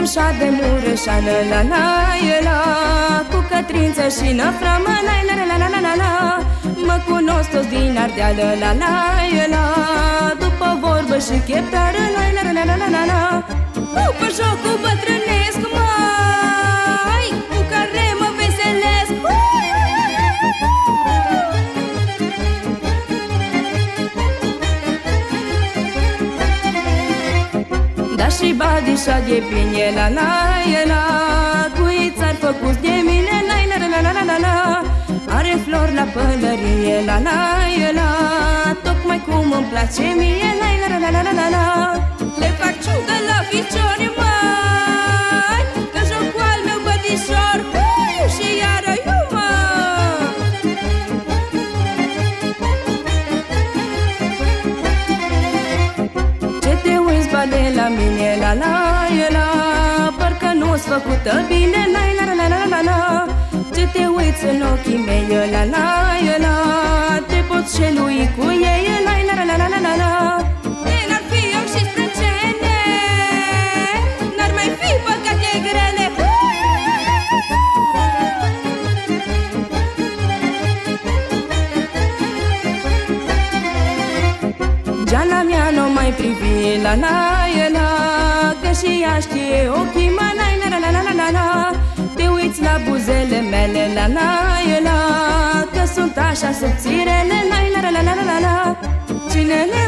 așa de mureșană La la la Cu cătrință și năframă La la la la la la la Mă cunosc toți din Ardeală La la la După vorbă și cheptară La la la la la la la și badișa de bine La la la Cu ți-ar făcut de mine La la la la la la la Are flori la pălărie La la la Tocmai cum îmi place mie te uiți bale la mine La la la Parcă nu-s făcută bine La la la la la la Ce te uiți în ochii mei La la la Te pot șelui cu ei La la la la la la la De n-ar fi eu și străcene N-ar mai fi păcate grele Geana mea nu mai privi la la la Că și ea știe ochii mă la la la la la la la Te uiți la buzele mele la la la Că sunt așa subțirele la la la la la la la Cine le